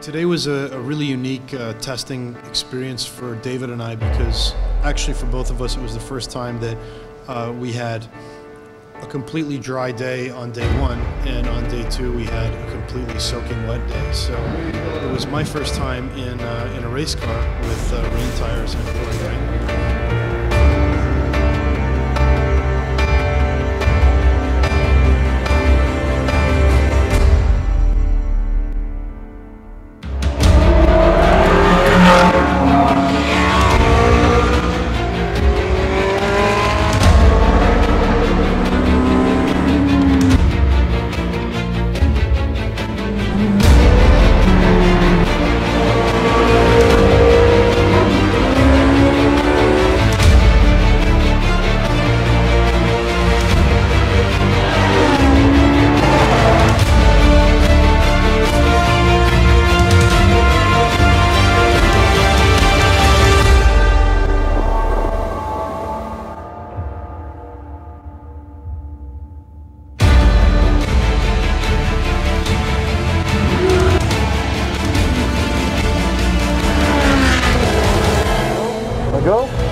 Today was a, a really unique uh, testing experience for David and I because actually for both of us it was the first time that uh, we had a completely dry day on day one and on day two we had a completely soaking wet day. So it was my first time in, uh, in a race car with uh, rain tires and. go.